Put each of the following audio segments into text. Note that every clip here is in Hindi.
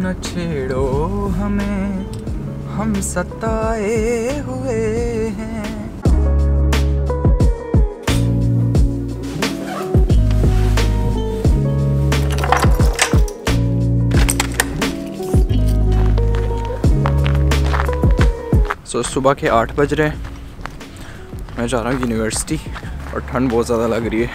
न छेड़ो हमें हम सताए हुए हैं। सो so, सुबह के आठ बज रहे हैं। मैं जा रहा हूँ यूनिवर्सिटी और ठंड बहुत ज़्यादा लग रही है।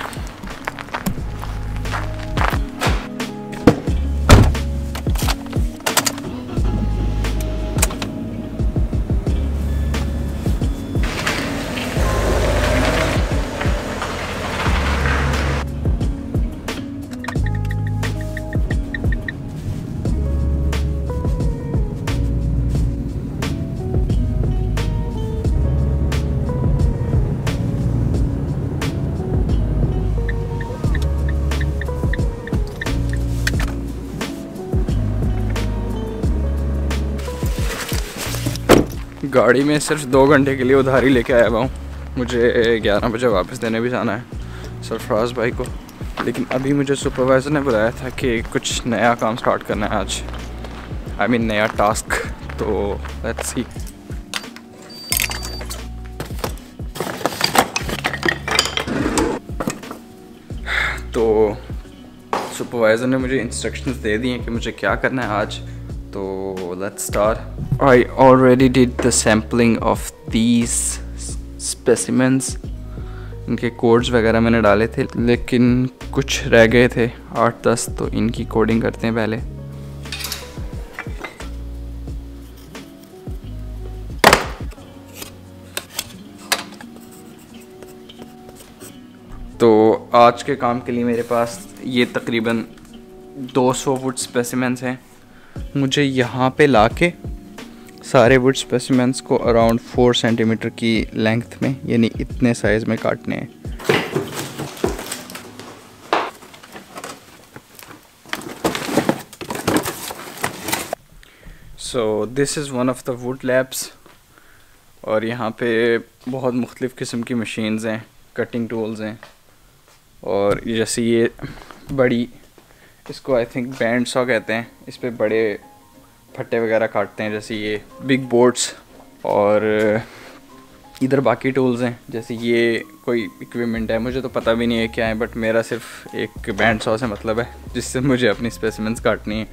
गाड़ी में सिर्फ़ दो घंटे के लिए उधारी लेके आया हुआ हूँ। मुझे ग्यारह बजे वापस देने भी जाना है सरफराज भाई को। लेकिन अभी मुझे सुपरवाइज़र ने बुलाया था कि कुछ नया काम स्टार्ट करना है आज। आई I मीन mean, नया टास्क तो लेट्स सी तो सुपरवाइज़र ने मुझे इंस्ट्रक्शंस दे दिए कि मुझे क्या करना है आज। तो let's start I already did the sampling of these specimens इनके कोड्स वगैरह मैंने डाले थे, लेकिन कुछ रह गए थे। आठ, दस तो इनकी कोडिंग करते हैं पहले। तो आज के काम के लिए मेरे पास ये तकरीबन 200 वुड स्पेसिमेंट्स हैं। मुझे यहाँ पे लाके सारे वुड स्पेसिमेंट्स को अराउंड फोर सेंटीमीटर की लेंथ में, यानी इतने साइज़ में काटने हैं। So this is one of the wood labs और यहाँ पे बहुत मुख्तलिफ़ किस्म की मशीन्स हैं कटिंग टूल्स हैं, और जैसे ये बड़ी, इसको आई थिंक बैंड सॉ कहते हैं, इस पर बड़े फट्टे वगैरह काटते हैं जैसे ये बिग बोर्ड्स और इधर बाकी टूल्स हैं जैसे ये कोई इक्विपमेंट है मुझे तो पता भी नहीं है क्या है बट मेरा सिर्फ़ एक बैंड सॉ से मतलब है जिससे मुझे अपनी स्पेसिमेंट्स काटनी है।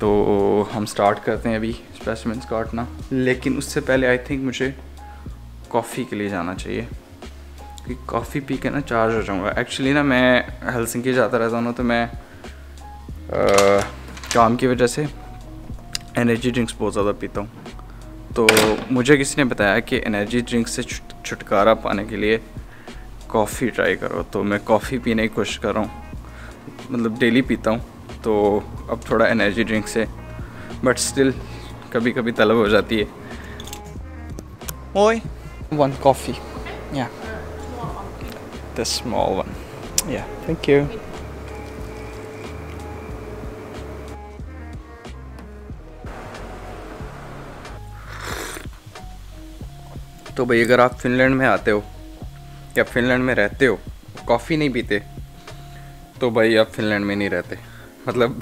तो हम स्टार्ट करते हैं अभी स्पेसिमेंट्स काटना लेकिन उससे पहले आई थिंक मुझे कॉफ़ी के लिए जाना चाहिए क्योंकि कॉफ़ी पी के ना चार्ज हो जाऊँगा। एक्चुअली ना मैं हेलसिंकी जाता रहता हूँ तो मैं आ, काम की वजह से एनर्जी ड्रिंक्स बहुत ज़्यादा पीता हूँ। तो मुझे किसी ने बताया कि एनर्जी ड्रिंक से छुटकारा पाने के लिए कॉफ़ी ट्राई करो। तो मैं कॉफ़ी पीने की कोशिश कर रहा हूँ। मतलब डेली पीता हूँ। तो अब थोड़ा एनर्जी ड्रिंक से बट स्टिल कभी कभी तलब हो जाती है। ओए वन कॉफ़ी या the small one. Yeah, thank you. तो भाई, अगर आप फिनलैंड में आते हो या फिनलैंड में रहते हो, कॉफ़ी नहीं पीते तो भाई आप फिनलैंड में नहीं रहते। मतलब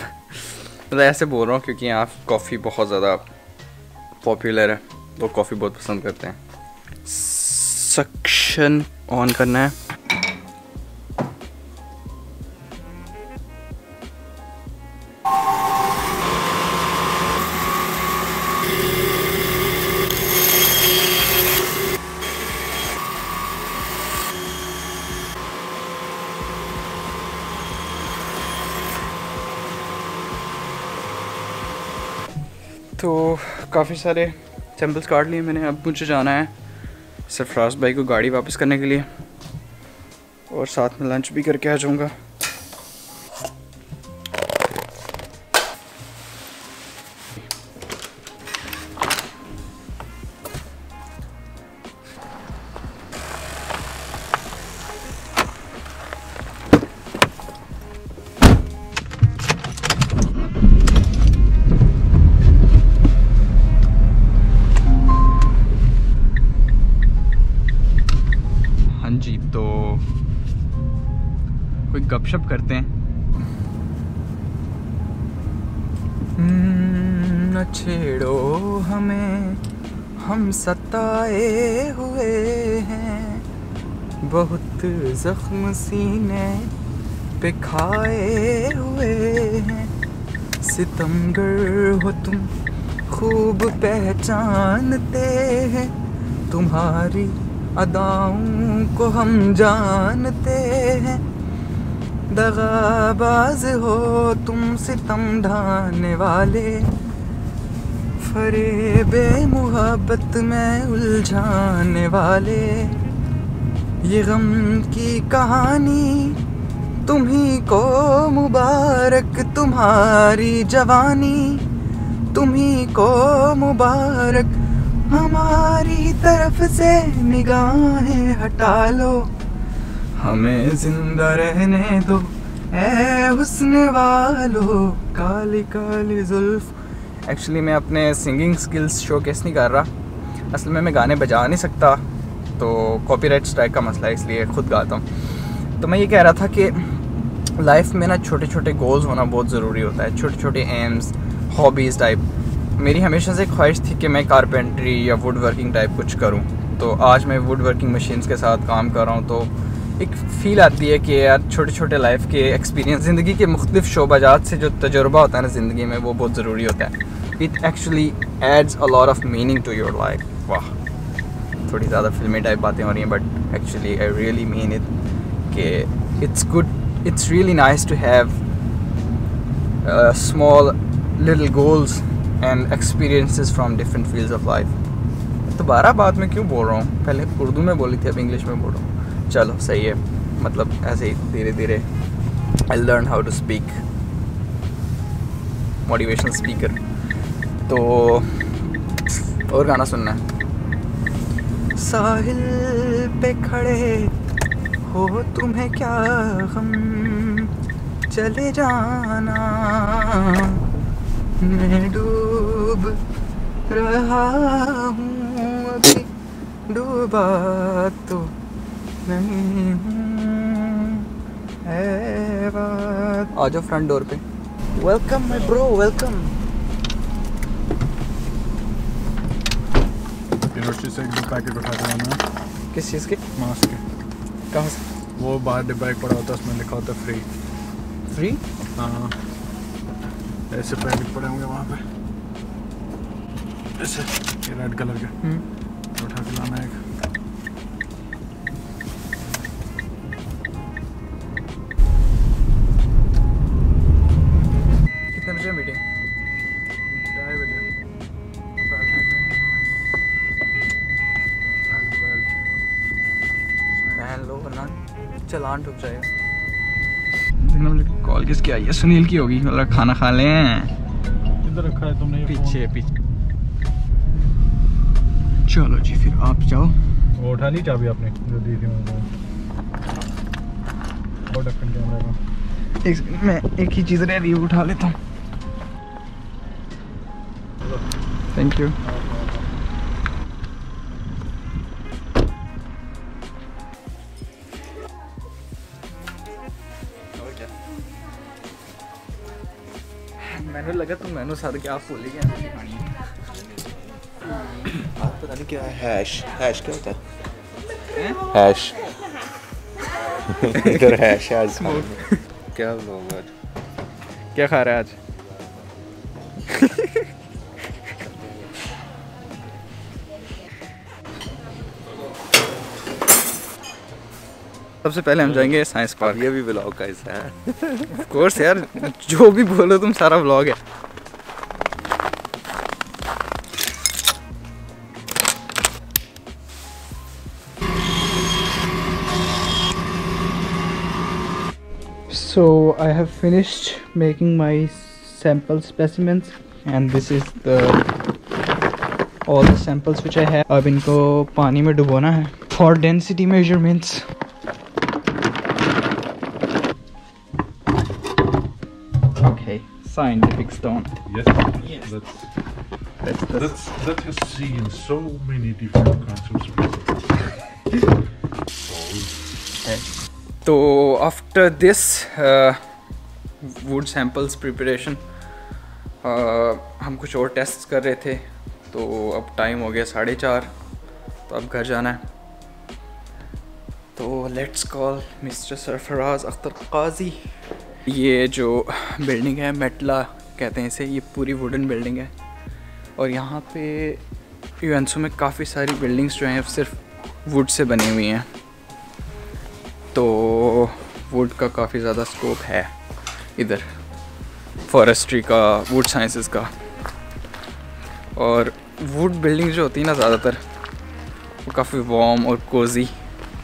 मतलब ऐसे बोल रहा हूँ क्योंकि यहाँ कॉफ़ी बहुत ज़्यादा पॉपुलर है, लोग कॉफ़ी बहुत पसंद करते हैं। सक्शन ऑन करना है। काफ़ी सारे सैम्पल्स काट लिए मैंने। अब मुझे जाना है सरफराज भाई को गाड़ी वापस करने के लिए और साथ में लंच भी करके आ जाऊँगा। गपशप करते हैं. न छेड़ो हमें, हम सताए हुए हैं। बहुत जख्म सीने पे खाए हुए हैं। सितमगर हो तुम खूब पहचानते हैं। तुम्हारी अदाओं को हम जानते हैं। दगाबाज हो तुम सितम ढाने वाले। फरेबे मोहब्बत में उलझाने वाले। ये गम की कहानी तुम्ही को मुबारक तुम्हारी जवानी। तुम्ही को मुबारक हमारी तरफ़ से निगाहें हटा लो। हमें ज़िंदा रहने दो ए हुस्न वालो, काली काली जुल्फ। एक्चुअली मैं अपने सिंगिंग स्किल्स शो शोकेस नहीं कर रहा। असल में मैं गाने बजा नहीं सकता तो कॉपीराइट स्ट्राइक का मसला है, इसलिए खुद गाता हूँ। तो मैं ये कह रहा था कि लाइफ में ना छोटे छोटे गोल्स होना बहुत ज़रूरी होता है छोटे छोटे एम्स हॉबीज़ टाइप मेरी हमेशा से ख्वाहिश थी कि मैं कारपेंट्री या वुड वर्किंग टाइप कुछ करूँ। तो आज मैं वुड वर्किंग मशीन्स के साथ काम कर रहा हूँ तो एक फ़ील आती है कि यार छोटे छोटे लाइफ के एक्सपीरियंस ज़िंदगी के मुख्तलिफ़ शोबाजात से जो तजुर्बा होता है ना ज़िंदगी में, वो बहुत ज़रूरी होता है। It actually adds a lot of meaning to your life वाह। थोड़ी ज़्यादा फिल्मी टाइप बातें हो रही हैं but actually I really mean it कि it's good it's really nice to have small little goals and experiences from different fields of life दोबारा बात में क्यों बोल रहा हूँ? पहले उर्दू में बोली थी, अब इंग्लिश में बोल रहा हूँ। चलो, सही है। मतलब ऐसे ही धीरे धीरे I learn how to speak motivational speaker तो और गाना सुनना है। साहिल पे खड़े हो तुम्हें क्या हम चले जाना, मैं डूब रहा हूँ, अभी डूबा तो आ जाओ फ्रंट डोर पे। Welcome my bro welcome. से एक पैकेट उठा के लाना किस चीज़ के? मास्क के। कहाँ से? वो बाहर डिब्बा एक पड़ा होता है उसमें लिखा होता है फ्री। फ्री? हाँ। ऐसे पैकेट पड़े होंगे वहाँ पे। ऐसे रेड कलर के। उठा के लाना एक। चलान ठुक जाएगा। कॉल किसकी आई है? सुनील की होगी। मतलब खाना खा लें किधर रखा है तुमने पीछे पीछे। चलो जी फिर आप जाओ। वो उठा ली चाबी आपने जो दी थी मुझे। वो ढक्कन कैमरा का। एक मैं एक ही चीज़ रह रही उठा लेता हूँ। थैंक यू मैंने लगा तुम मैंने सर क्या आप बोले क्या? आप पता नहीं क्या है हैश हैश क्या होता है? हैश इधर हैश आज। क्या लोग आज? क्या खा रहा है आज? सबसे पहले हम जाएँगे साइंस पार्क ये भी ब्लॉग का हिस्सा है। ऑफ़ कोर्स यार जो भी बोलो तुम सारा ब्लॉग है। So I have finished making my sample specimens and this is the all the samples which I have अब इनको पानी में डुबोना है। For density measurements Okay, scientific stone. Yes. Yes. That's, That's the that's, that has seen so many different kinds of species. So, So after this uh, wood samples preparation, हम कुछ और टेस्ट कर रहे थे तो अब टाइम हो गया साढ़े चार तो अब घर जाना है तो let's call mister Sarfaraz Akhtar Kazi ये जो बिल्डिंग है मेटला कहते हैं इसे, ये पूरी वुडन बिल्डिंग है। और यहाँ पे यूएनसो में काफ़ी सारी बिल्डिंग्स जो हैं सिर्फ़ वुड से बनी हुई हैं। तो वुड का काफ़ी ज़्यादा स्कोप है इधर फॉरेस्ट्री का वुड साइंसेस का। और वुड बिल्डिंग जो होती है ना ज़्यादातर, वो काफ़ी वार्म और कोजी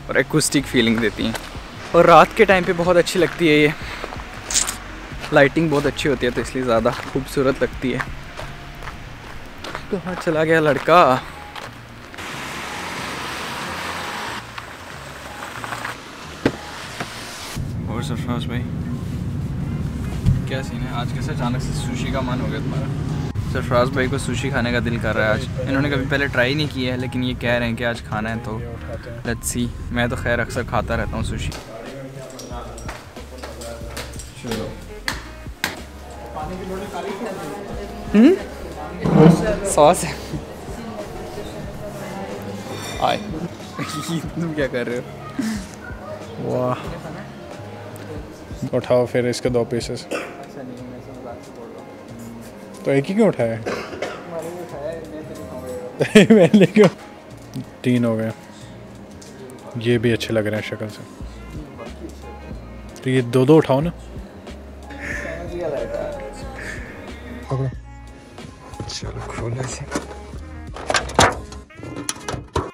और एकुस्टिक फीलिंग देती हैं। और रात के टाइम पे बहुत अच्छी लगती है ये। लाइटिंग बहुत अच्छी होती है तो इसलिए ज़्यादा खूबसूरत लगती है। कहाँ चला गया लड़का। और सरफराज भाई, क्या सीन है? आज कैसे अचानक से सुशी का मन हो गया तुम्हारा? सरफराज भाई को सुशी खाने का दिल कर रहा है आज। इन्होंने कभी पहले ट्राई नहीं किया है, लेकिन ये कह रहे हैं कि आज खाना है तो लेट्स सी मैं तो खैर अक्सर खाता रहता हूँ सुशी सॉस है आए तुम क्या कर रहे हो? वाह। उठाओ फिर इसके दो पीसेस तो एक ही क्यों उठाया? मैंने क्यों? तीन हो गए। ये भी अच्छे लग रहे हैं शक्ल से। तो ये दो दो उठाओ ना। पकड़ो। चलो खोलो इसे।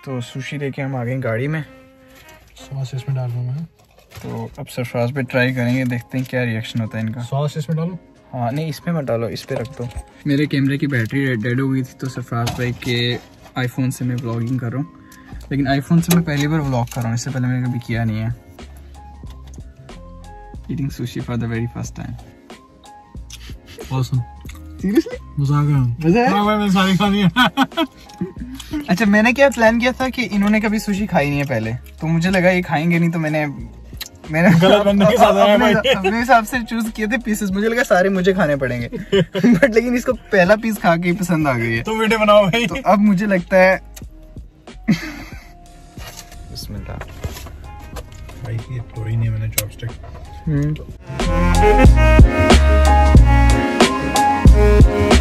तो सुशी लेके हम आ गए गाड़ी में। सॉस इसमें डाल दूँ मैं। तो अब सरफराज पे ट्राई करेंगे देखते हैं क्या रिएक्शन होता है इनका। सॉस इसमें डालूं। हाँ नहीं इसमें मत डालो इस पे रख दो। मेरे कैमरे की बैटरी डेड हो गई थी तो सरफराज भाई के आईफोन से मैं ब्लॉगिंग कर रहा हूँ। लेकिन आईफोन से मैं पहली बार व्लॉग कर रहा हूँ इससे पहले मैंने कभी किया नहीं है। Eating sushi for the very first time awesome seriously मज़ाक है। सारी खानी अच्छा मैंने क्या प्लान किया था कि इन्होंने कभी सुशी खाई नहीं है पहले? तो मुझे लगा ये खाएँगे नहीं तो मैंने मैंने गलत बंदे के साथ आया अपने, हिसाब से चूज़ किए थे पीसेस मुझे लगा सारे मुझे खाने पड़ेंगे। बट लेकिन इसको पहला पीस खा के ही पसंद आ गई है। तुम वीडियो बनाओ भाई। तो अब मुझे लगता है भाई ये तो ही नहीं मैंने चॉपस्टिक हम्म। Música